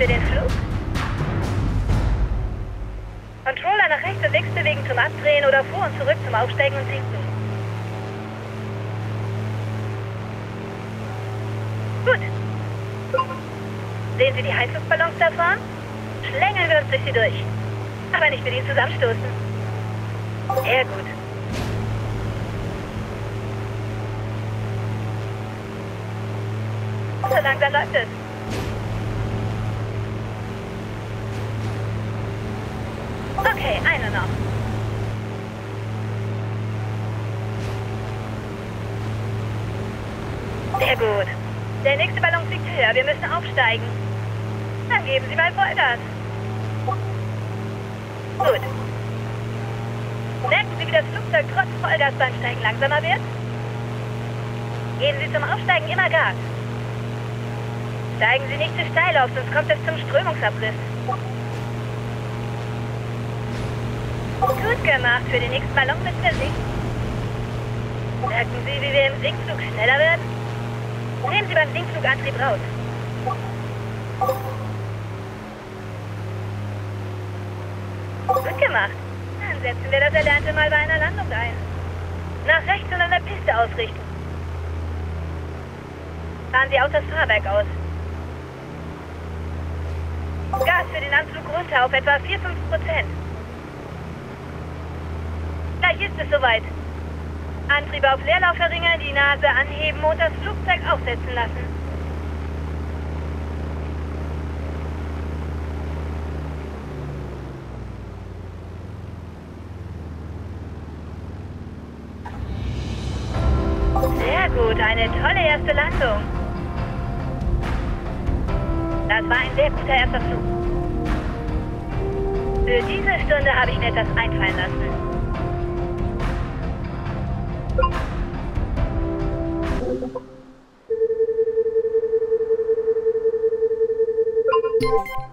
für den Flug? Controller nach rechts und links bewegen zum Abdrehen oder vor und zurück zum Aufsteigen und Sinken. Gut. Sehen Sie die Heizungsballons da vorne? Schlängeln wir uns durch sie durch. Aber nicht mit ihnen zusammenstoßen. Sehr gut. So langsam läuft es. Sehr gut. Der nächste Ballon fliegt höher. Wir müssen aufsteigen. Dann geben Sie mal Vollgas. Gut. Merken Sie, wie das Flugzeug trotz Vollgas beim Steigen langsamer wird? Geben Sie zum Aufsteigen immer Gas. Steigen Sie nicht zu steil auf, sonst kommt es zum Strömungsabriss. Gut gemacht. Für den nächsten Ballon müssen wir sinken. Merken Sie, wie wir im Sinkflug schneller werden? Sie beim Sinkflugantrieb raus. Gut gemacht. Dann setzen wir das Erlernte mal bei einer Landung ein. Nach rechts und an der Piste ausrichten. Fahren Sie auch das Fahrwerk aus. Gas für den Anflug runter auf etwa 4-5 Prozent. Gleich ist es soweit. Antrieb auf Leerlauf verringern, die Nase anheben und das Flugzeug aufsetzen lassen. Sehr gut, eine tolle erste Landung. Das war ein sehr guter erster Flug. Für diese Stunde habe ich mir etwas einfallen lassen. Thank you.